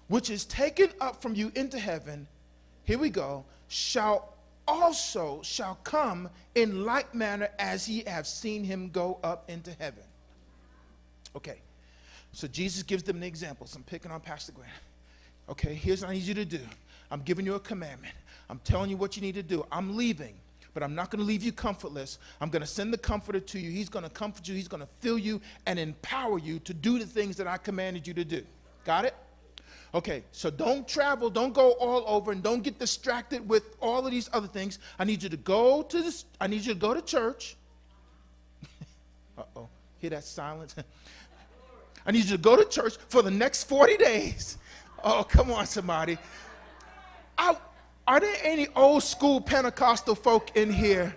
which is taken up from you into heaven, here we go, shall also shall come in like manner as ye have seen him go up into heaven. Okay, so Jesus gives them the examples. I'm picking on Pastor Grant. Okay, here's what I need you to do. I'm giving you a commandment. I'm telling you what you need to do. I'm leaving, but I'm not going to leave you comfortless. I'm going to send the comforter to you. He's going to comfort you. He's going to fill you and empower you to do the things that I commanded you to do. Got it? Okay, so don't travel, don't go all over, and don't get distracted with all of these other things. I need you to go to this, I need you to go to church. Uh-oh, hear that silence? I need you to go to church for the next 40 days. Oh, come on, somebody. I, are there any old school Pentecostal folk in here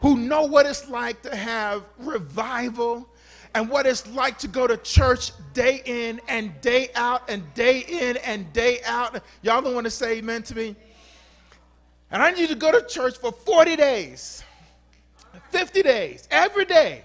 who know what it's like to have revival and what it's like to go to church day in and day out and day in and day out? Y'all don't want to say amen to me? And I need you to go to church for 40 days, 50 days, every day,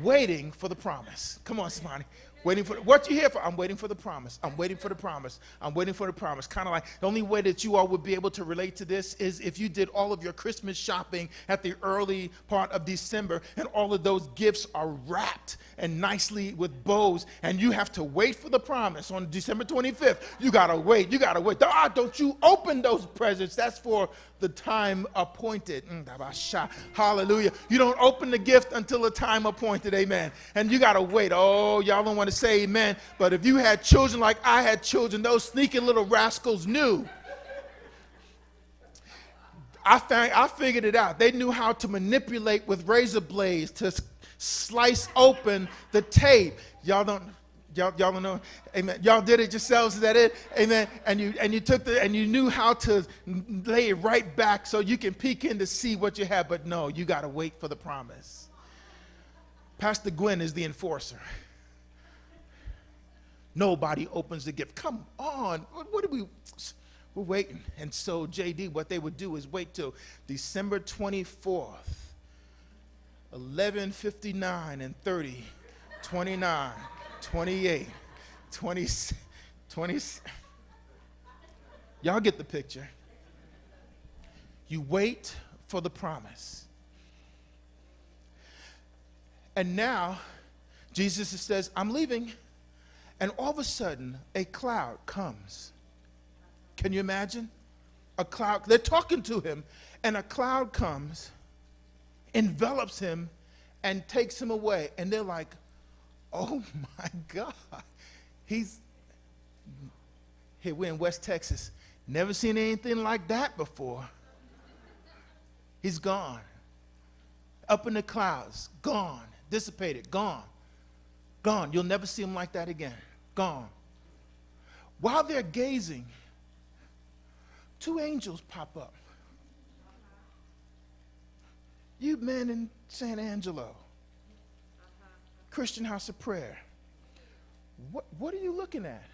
waiting for the promise. Come on, somebody. Waiting for what you here for? I'm waiting for the promise. I'm waiting for the promise. I'm waiting for the promise. Kind of like the only way that you all would be able to relate to this is if you did all of your Christmas shopping at the early part of December and all of those gifts are wrapped and nicely with bows and you have to wait for the promise on December 25th. You got to wait. You got to wait. Ah, don't you open those presents. That's for the time appointed. Mm, Hallelujah. You don't open the gift until the time appointed. Amen. And you got to wait. Oh, y'all don't want to say amen. But if you had children like I had children, those sneaky little rascals knew I, found, I figured it out. They knew how to manipulate with razor blades to slice open the tape. Y'all don't. Y'all, y'all don't know, amen. Y'all did it yourselves, is that it? Amen. And you and you took the and you knew how to lay it right back so you can peek in to see what you have, but no, you gotta wait for the promise. Pastor Gwen is the enforcer. Nobody opens the gift. Come on. What, are we? We're waiting. And so, JD, what they would do is wait till December 24th, 11:59 and 30, 29, 28, 20, 20. Y'all get the picture. You wait for the promise. And now, Jesus says, I'm leaving. And all of a sudden, a cloud comes. Can you imagine? A cloud, they're talking to him, and a cloud comes, envelops him, and takes him away. And they're like, oh my God. He's, here, we're in West Texas. Never seen anything like that before. He's gone. Up in the clouds, gone, dissipated, gone. Gone. You'll never see him like that again. Gone. While they're gazing, two angels pop up. You men in San Angelo, Christian House of Prayer, what, what are you looking at?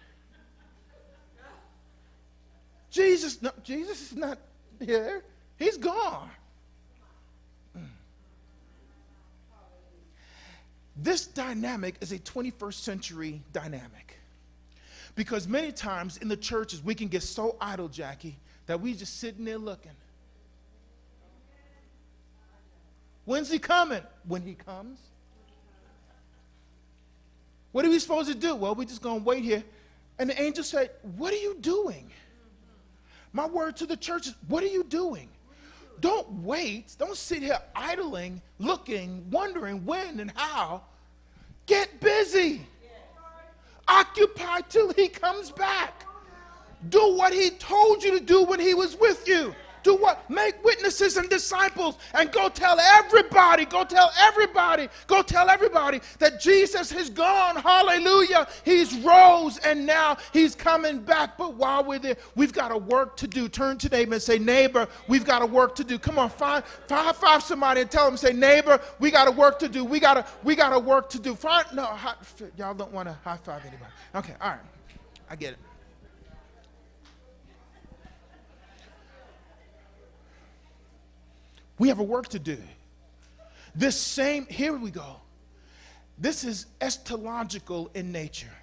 Jesus, no, Jesus is not here. He's gone. This dynamic is a 21st century dynamic. Because many times in the churches, we can get so idle, Jackie, that we just sitting there looking. When's he coming? When he comes. What are we supposed to do? Well, we're just going to wait here. And the angel said, What are you doing? My word to the church is, What are you doing? Don't wait. Don't sit here idling, looking, wondering when and how. Get busy. Occupy till he comes back. Do what he told you to do when he was with you. Do what? Make witnesses and disciples and go tell everybody, go tell everybody, go tell everybody that Jesus has gone. Hallelujah. He's rose and now he's coming back. But while we're there, we've got a work to do. Turn to neighbor and say, neighbor, we've got a work to do. Come on, find, five, five somebody and tell them, say, neighbor, we got a work to do. We got a, we got a work to do. Find, no, y'all don't want to high five anybody. Okay, all right. I get it. We have a work to do. This same, here we go. This is eschatological in nature.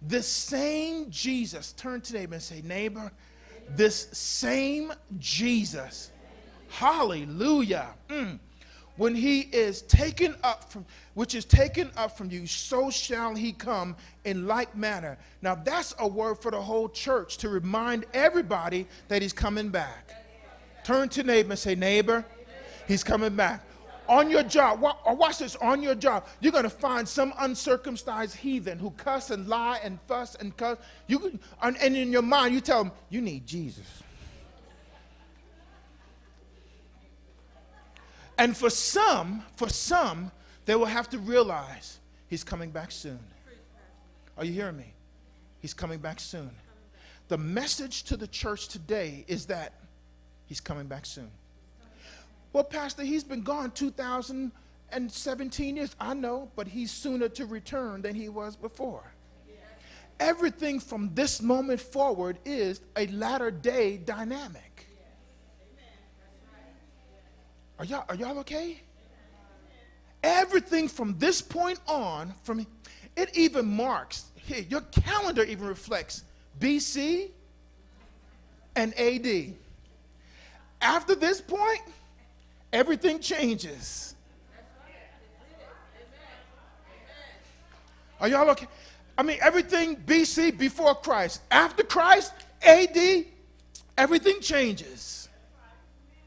This same Jesus, turn to neighbor and say, neighbor, this same Jesus, hallelujah, mm, when he is taken up from, which is taken up from you, so shall he come in like manner. Now that's a word for the whole church to remind everybody that he's coming back. Turn to neighbor and say, neighbor, He's coming back. On your job, uh, watch this, on your job, you're going to find some uncircumcised heathen who cuss and lie and fuss and cuss. You, and in your mind, you tell them, you need Jesus. And for some, for some, they will have to realize he's coming back soon. Are you hearing me? He's coming back soon. The message to the church today is that he's coming back soon. Well, Pastor, he's been gone 2017 years. I know, but he's sooner to return than he was before. Everything from this moment forward is a latter day dynamic. Are y'all, are y'all okay? Everything from this point on, from it even marks, here, your calendar even reflects BC and AD. After this point, everything changes. Are y'all okay? I mean, everything BC before Christ. After Christ, AD, everything changes.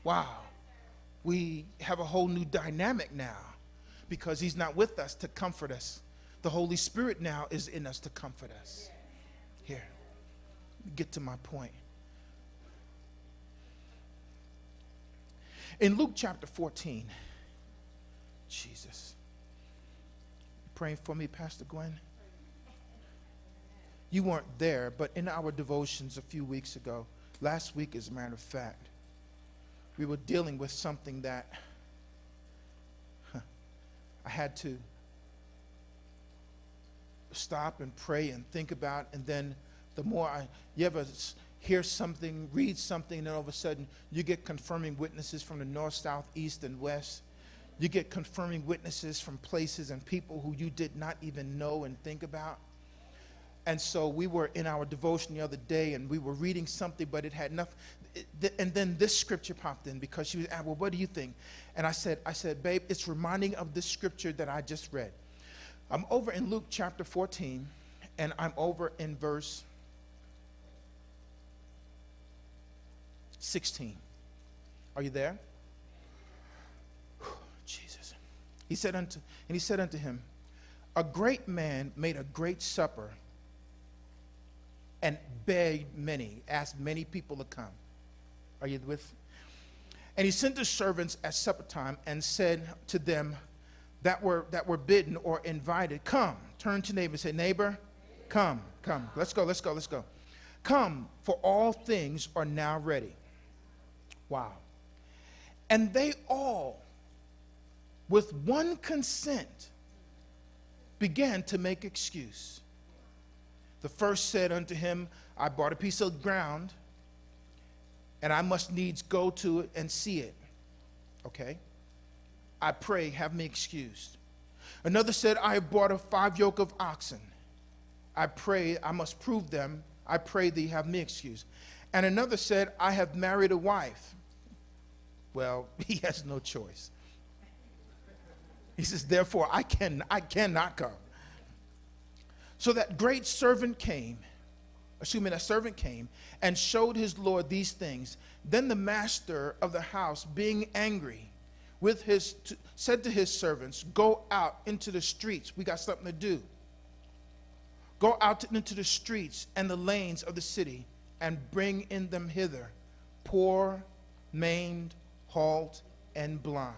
Wow. We have a whole new dynamic now because He's not with us to comfort us. The Holy Spirit now is in us to comfort us. Here, get to my point. In Luke chapter 14, Jesus. Praying for me, Pastor Gwen? You weren't there, but in our devotions a few weeks ago, last week, as a matter of fact, we were dealing with something that huh, I had to stop and pray and think about, and then the more I, you ever hear something, read something, and then all of a sudden you get confirming witnesses from the north, south, east, and west. You get confirming witnesses from places and people who you did not even know and think about. And so we were in our devotion the other day and we were reading something, but it had nothing. And then this scripture popped in because she was asked, Well, what do you think? And I said, I said, babe, it's reminding of this scripture that I just read. I'm over in Luke chapter 14, and I'm over in verse 16. Are you there? Jesus. He said unto, and he said unto him, A great man made a great supper and begged many, asked many people to come. Are you with? And he sent his servants at supper time and said to them that were, that were bidden or invited, Come, turn to neighbor and say, Neighbor, come, come. Let's go, let's go, let's go. Come, for all things are now ready. Wow. And they all, with one consent, began to make excuse. The first said unto him, I bought a piece of ground, and I must needs go to it and see it. Okay? I pray, have me excused. Another said, I have bought a five yoke of oxen. I pray, I must prove them. I pray thee, have me excused. And another said, I have married a wife. Well, he has no choice. He says, Therefore, I, can, I cannot come. So that great servant came, assuming that servant came, and showed his Lord these things. Then the master of the house, being angry, with his said to his servants, Go out into the streets. We got something to do. Go out into the streets and the lanes of the city and bring in them hither poor, maimed, halt, and blind.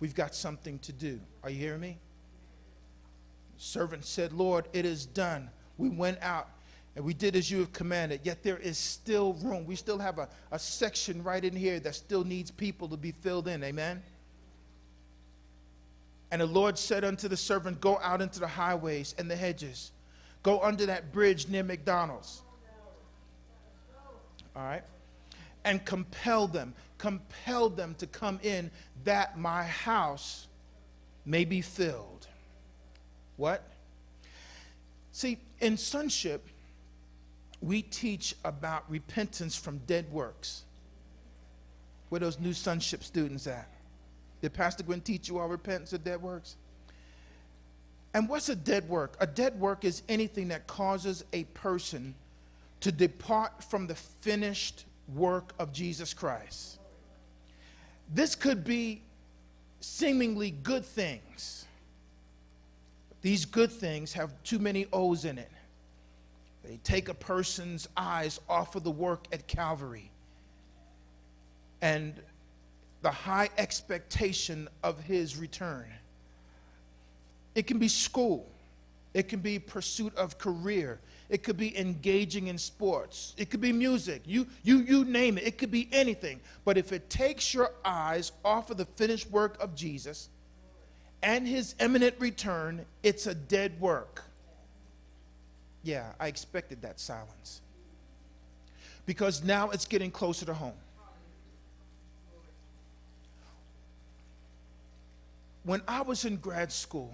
We've got something to do. Are you hearing me? The servant said, Lord, it is done. We went out and we did as you have commanded, yet there is still room. We still have a, a section right in here that still needs people to be filled in. Amen? And the Lord said unto the servant, Go out into the highways and the hedges, go under that bridge near McDonald's. All right? And compel them, compel them to come in that my house may be filled. What? See, in sonship, we teach about repentance from dead works. Where those new sonship students at? Did Pastor Gwen teach you all repentance of dead works? And what's a dead work? A dead work is anything that causes a person to depart from the finished work of Jesus Christ. This could be seemingly good things these good things have too many O's in it. They take a person's eyes off of the work at Calvary and the high expectation of his return. It can be school, it can be pursuit of career, it could be engaging in sports, it could be music, you, you, you name it, it could be anything. But if it takes your eyes off of the finished work of Jesus, and his imminent return, it's a dead work. Yeah, I expected that silence. Because now it's getting closer to home. When I was in grad school,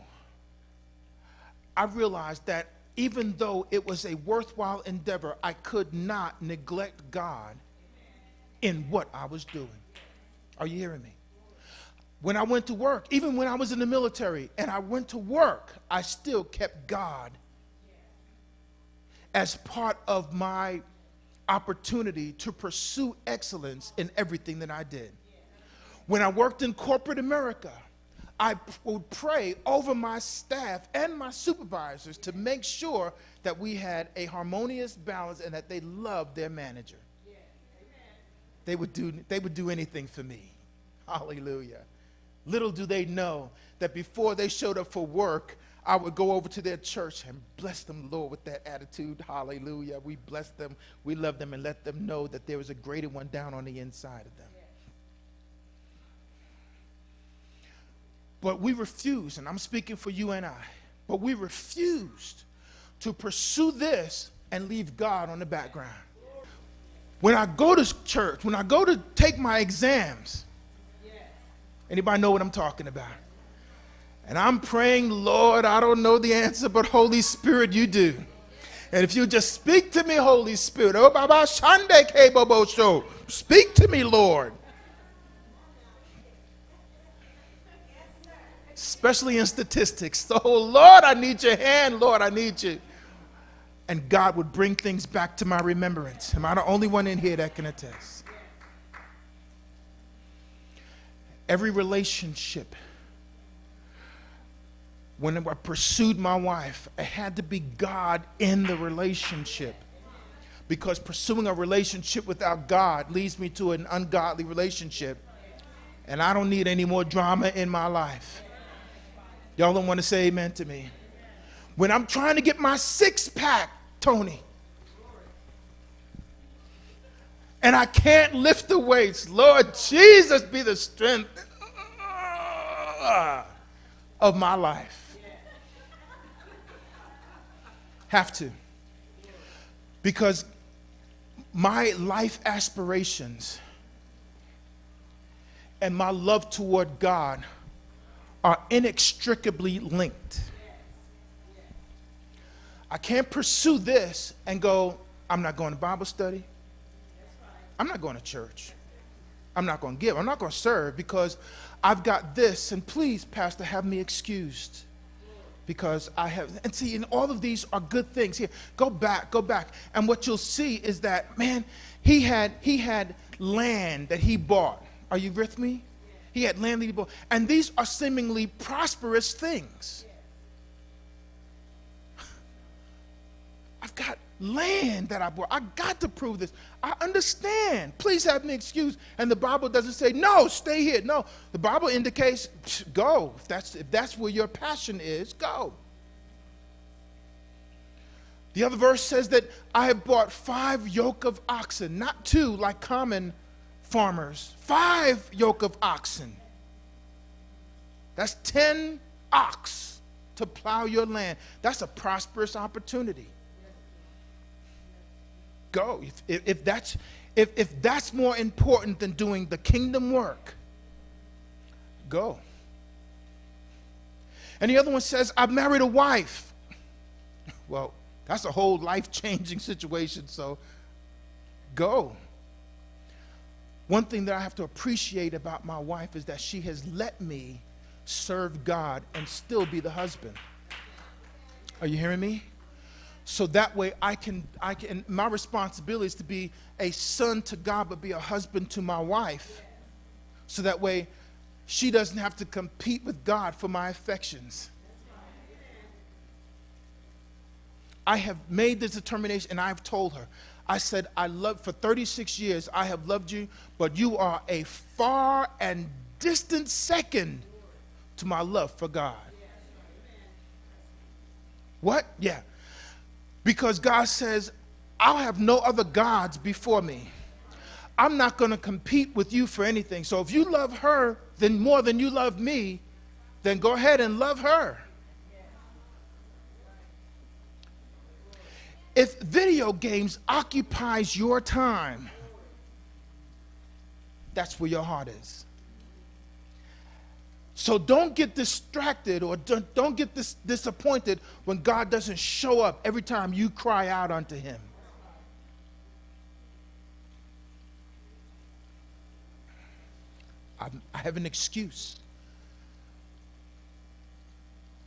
I realized that even though it was a worthwhile endeavor, I could not neglect God in what I was doing. Are you hearing me? when I went to work, even when I was in the military and I went to work, I still kept God as part of my opportunity to pursue excellence in everything that I did. When I worked in corporate America, I would pray over my staff and my supervisors to make sure that we had a harmonious balance and that they loved their manager. They would do, they would do anything for me. Hallelujah. Little do they know that before they showed up for work, I would go over to their church and bless them, Lord, with that attitude. Hallelujah. We bless them, we love them, and let them know that there is a greater one down on the inside of them. But we refused, and I'm speaking for you and I, but we refused to pursue this and leave God on the background. When I go to church, when I go to take my exams, anybody know what I'm talking about? And I'm praying, Lord, I don't know the answer, but Holy Spirit, you do. And if you just speak to me, Holy Spirit, oh, Shande Show, speak to me, Lord. Especially in statistics. Oh, Lord, I need your hand. Lord, I need you and God would bring things back to my remembrance. Am I the only one in here that can attest? Every relationship, when I pursued my wife, it had to be God in the relationship. Because pursuing a relationship without God leads me to an ungodly relationship. And I don't need any more drama in my life. Y'all don't want to say amen to me. When I'm trying to get my six pack Tony. And I can't lift the weights. Lord Jesus, be the strength uh, of my life. Have to. Because my life aspirations and my love toward God are inextricably linked. I can't pursue this and go, I'm not going to Bible study. I'm not going to church. I'm not going to give. I'm not going to serve because I've got this. And please, Pastor, have me excused because I have. And see, and all of these are good things. Here, go back, go back. And what you'll see is that, man, he had, he had land that he bought. Are you with me? He had land bought. And these are seemingly prosperous things. I've got land that I bought. I got to prove this. I understand. Please have me excused. And the Bible doesn't say, no, stay here. No, the Bible indicates, go. If that's, if that's where your passion is, go. The other verse says that I have bought five yoke of oxen, not two like common farmers, five yoke of oxen. That's 10 ox to plow your land. That's a prosperous opportunity go. If, if, that's, if, if that's more important than doing the kingdom work, go. And the other one says, I've married a wife. Well, that's a whole life changing situation, so go. One thing that I have to appreciate about my wife is that she has let me serve God and still be the husband. Are you hearing me? so that way I can, I can, my responsibility is to be a son to God, but be a husband to my wife. So that way she doesn't have to compete with God for my affections. I have made this determination and I've told her, I said, I love, for 36 years, I have loved you, but you are a far and distant second to my love for God. What? Yeah. Because God says, I'll have no other gods before me. I'm not going to compete with you for anything. So if you love her then more than you love me, then go ahead and love her. If video games occupies your time, that's where your heart is. So don't get distracted or don't, get dis- disappointed when God doesn't show up every time you cry out unto Him. I'm, I have an excuse.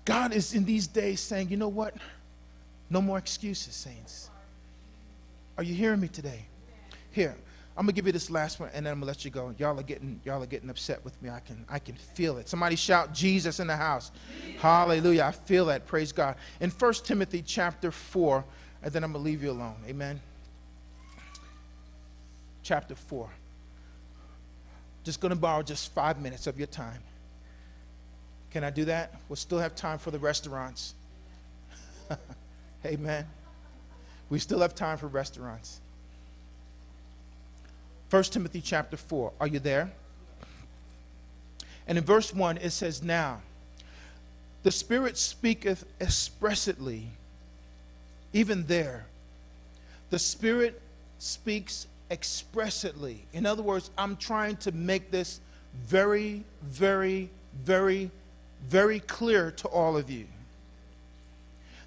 God is in these days saying, you know what? No more excuses, saints. Are you hearing me today? Here, I'm gonna give you this last one, and then I'm gonna let you go. Y'all are getting y'all are getting upset with me. I can I can feel it. Somebody shout Jesus in the house. Jesus. Hallelujah. I feel that. Praise God. In 1 Timothy chapter 4, and then I'm gonna leave you alone. Amen. Chapter 4. just going to borrow just five minutes of your time. Can I do that? We'll still have time for the restaurants. Amen. We still have time for restaurants. 1 Timothy chapter 4. Are you there? And in verse 1, it says, Now, the Spirit speaketh expressly, even there. The Spirit speaks expressly. In other words, I'm trying to make this very, very, very, very clear to all of you.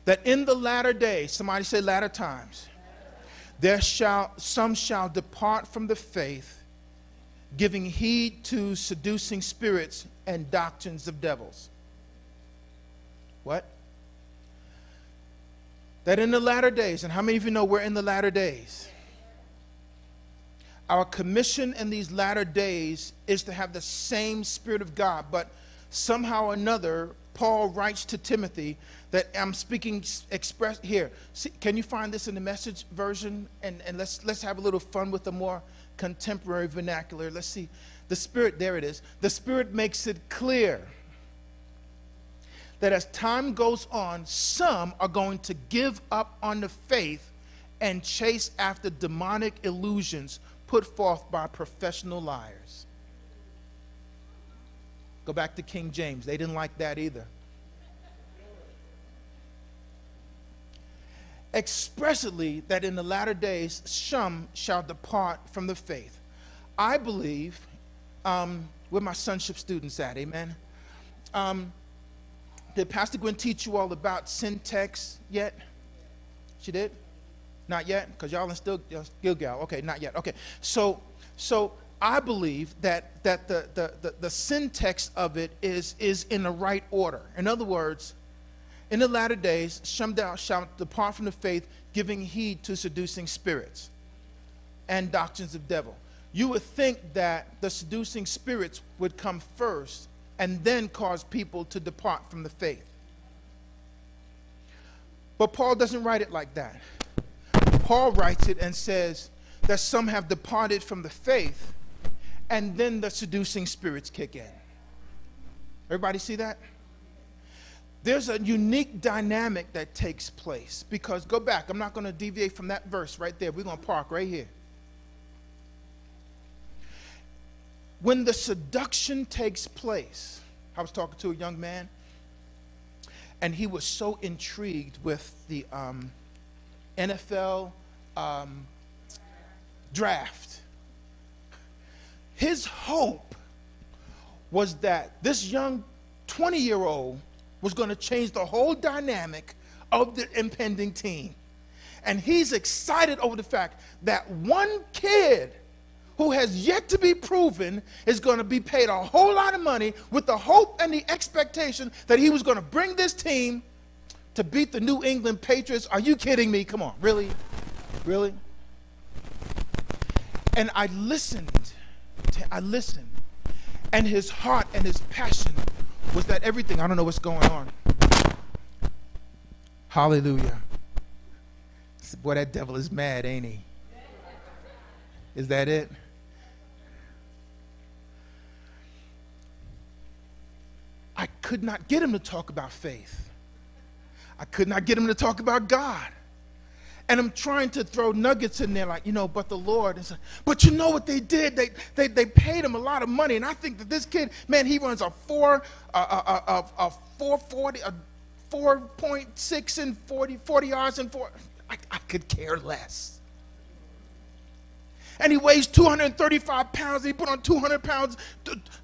That in the latter days, somebody say latter times, there shall some shall depart from the faith, giving heed to seducing spirits and doctrines of devils. What? That in the latter days, and how many of you know we're in the latter days? Our commission in these latter days is to have the same Spirit of God, but somehow or another, Paul writes to Timothy that I'm speaking express here. See, can you find this in the message version? And, and let's, let's have a little fun with the more contemporary vernacular. Let's see. The Spirit, there it is. The Spirit makes it clear that as time goes on, some are going to give up on the faith and chase after demonic illusions put forth by professional liars. Go back to King James. They didn't like that either. Expressly, that in the latter days some shall depart from the faith. I believe, um, where my sonship students at, amen? Um, did Pastor Gwen teach you all about syntax yet? She did? Not yet? Because y'all are still Gilgal. Okay, not yet. Okay. So so I believe that that the, the, the, the syntax of it is is in the right order. In other words, in the latter days, Shumdal shall depart from the faith, giving heed to seducing spirits and doctrines of devil. You would think that the seducing spirits would come first and then cause people to depart from the faith. But Paul doesn't write it like that. Paul writes it and says that some have departed from the faith, and then the seducing spirits kick in. Everybody see that? There's a unique dynamic that takes place because go back, I'm not going to deviate from that verse right there. We're going to park right here. when the seduction takes place, I was talking to a young man, and he was so intrigued with the um, NFL um, draft. His hope was that this young 20 year old was going to change the whole dynamic of the impending team. And he's excited over the fact that one kid who has yet to be proven is going to be paid a whole lot of money with the hope and the expectation that he was going to bring this team to beat the New England Patriots. Are you kidding me? Come on, really? Really? And I listened. I listened. And his heart and his passion was that everything. I don't know what's going on. Hallelujah. Boy, that devil is mad, ain't he? Is that it? I could not get him to talk about faith. I could not get him to talk about God. And I'm trying to throw nuggets in there, like, you know, but the Lord. is. but you know what they did? They, they, they paid him a lot of money. And I think that this kid, man, he runs a four, a, a, a, a 440, a 4.6 and 40, 40 yards and four. I, I could care less. And he weighs 235 pounds. He put on 200 pounds,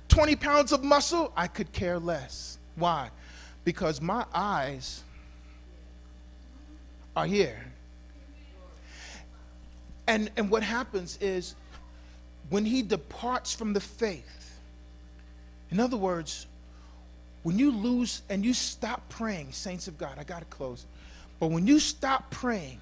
20 pounds of muscle, I could care less. Why? Because my eyes are here. And, and what happens is when he departs from the faith, in other words, when you lose and you stop praying, saints of God, I got to close. But when you stop praying,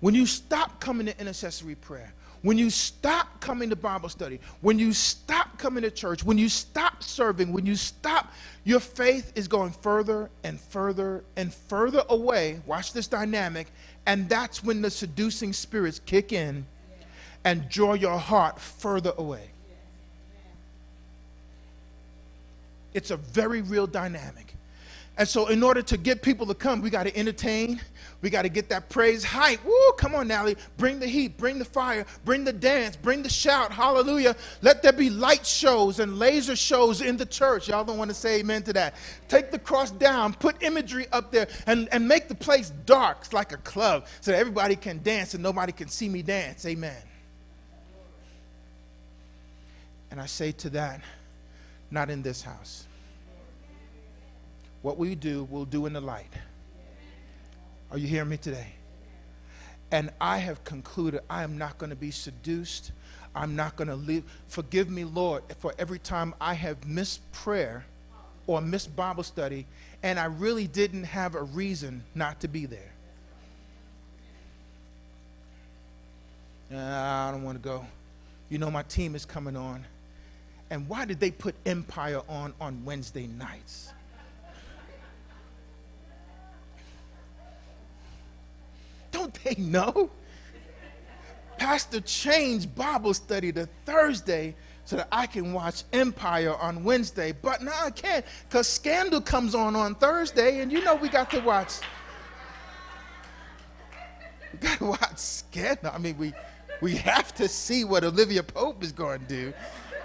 when you stop coming to intercessory prayer, when you stop coming to Bible study, when you stop coming to church, when you stop serving, when you stop, your faith is going further and further and further away. Watch this dynamic. And that's when the seducing spirits kick in and draw your heart further away. It's a very real dynamic. And so, in order to get people to come, we got to entertain. We got to get that praise hype. Woo, come on, Nally. Bring the heat, bring the fire, bring the dance, bring the shout. Hallelujah. Let there be light shows and laser shows in the church. Y'all don't want to say amen to that. Take the cross down, put imagery up there, and, and make the place dark like a club so that everybody can dance and nobody can see me dance. Amen. And I say to that, not in this house. What we do, we'll do in the light. Are you hearing me today? And I have concluded I am not going to be seduced. I'm not going to live. Forgive me, Lord, for every time I have missed prayer or missed Bible study and I really didn't have a reason not to be there. I don't want to go. You know, my team is coming on. And why did they put Empire on on Wednesday nights? Don't they know? Pastor changed Bible study to Thursday so that I can watch Empire on Wednesday. But now I can't because Scandal comes on on Thursday, and you know we got to watch. We got to watch Scandal. I mean, we, we have to see what Olivia Pope is going to do.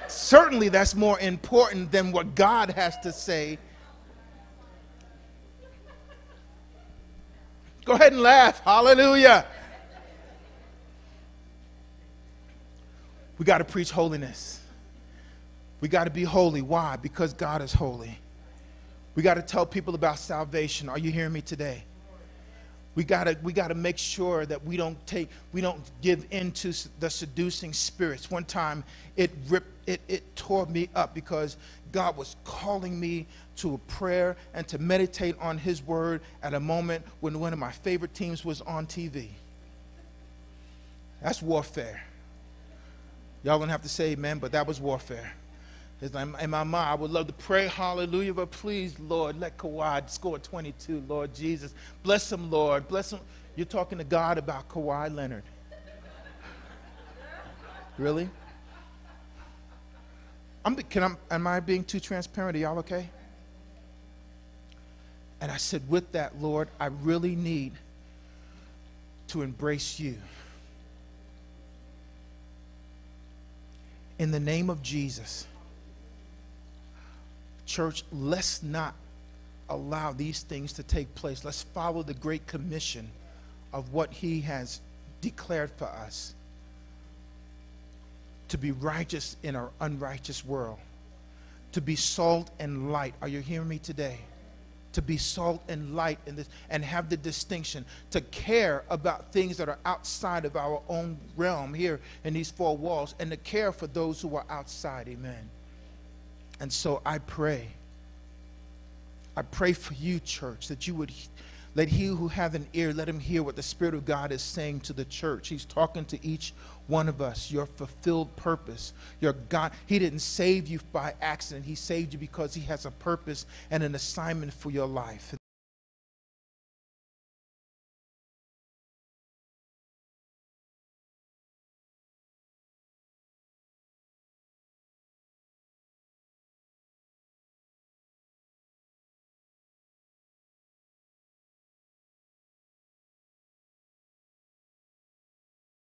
Certainly, that's more important than what God has to say Go ahead and laugh. Hallelujah. We got to preach holiness. We got to be holy. Why? Because God is holy. We got to tell people about salvation. Are you hearing me today? We got to we got to make sure that we don't take we don't give into the seducing spirits. One time it ripped it, it tore me up because God was calling me to a prayer and to meditate on his word at a moment when one of my favorite teams was on TV. That's warfare. Y'all gonna have to say amen, but that was warfare. In my mind, I would love to pray hallelujah, but please, Lord, let Kawhi score 22, Lord Jesus. Bless him, Lord. Bless him. You're talking to God about Kawhi Leonard. Really? I'm, can I, am I being too transparent? Are y'all okay? And I said, with that, Lord, I really need to embrace you. In the name of Jesus, church, let's not allow these things to take place. Let's follow the Great Commission of what He has declared for us to be righteous in our unrighteous world, to be salt and light. Are you hearing me today? To be salt and light in this and have the distinction to care about things that are outside of our own realm here in these four walls and to care for those who are outside. Amen. And so I pray. I pray for you, church, that you would let he who have an ear, let him hear what the Spirit of God is saying to the church. He's talking to each one of us, your fulfilled purpose. Your God, He didn't save you by accident. He saved you because He has a purpose and an assignment for your life.